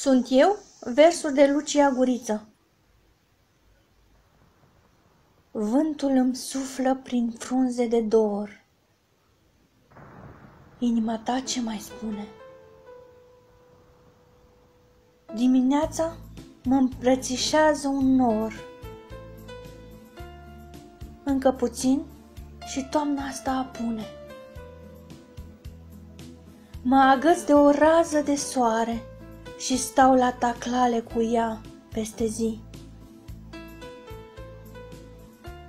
Sunt eu, versuri de Lucia Guriță. Vântul îmi suflă prin frunze de dor. Inima ta ce mai spune? Dimineața mă îmbrățișează un nor. Încă puțin și toamna asta apune. Mă agăț de o rază de soare și stau la taclale cu ea peste zi.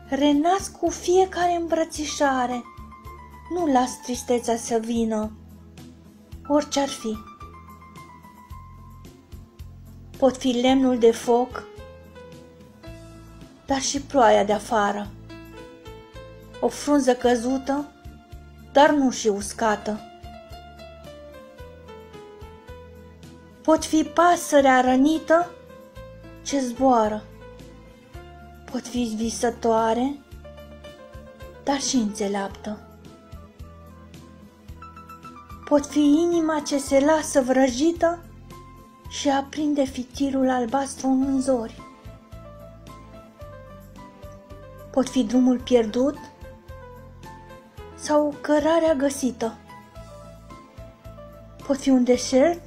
Renasc cu fiecare îmbrățișare, nu las tristețea să vină, orice ar fi. Pot fi lemnul de foc, dar și ploaia de afară. O frunză căzută, dar nu și uscată. Pot fi pasărea rănită ce zboară. Pot fi visătoare, dar și înțeleaptă. Pot fi inima ce se lasă vrăjită și aprinde fitilul albastru în zori. Pot fi drumul pierdut sau cărarea găsită. Pot fi un deșert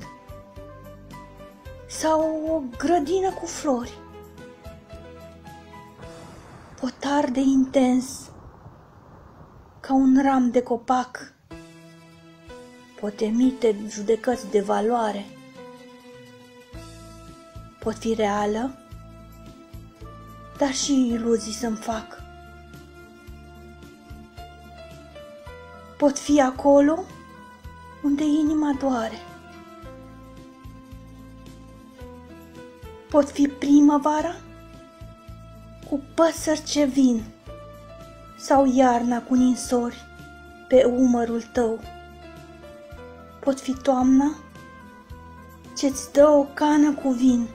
sau o grădină cu flori. Pot arde intens ca un ram de copac. Pot emite judecăți de valoare. Pot fi reală, dar și iluzii să-mi fac. Pot fi acolo unde inima doare. Pot fi primăvara cu păsări ce vin sau iarna cu ninsori pe umărul tău. Pot fi toamna ce-ți dă o cană cu vin.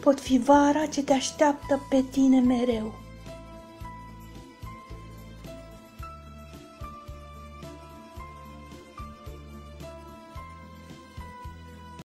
Pot fi vara ce te așteaptă pe tine mereu.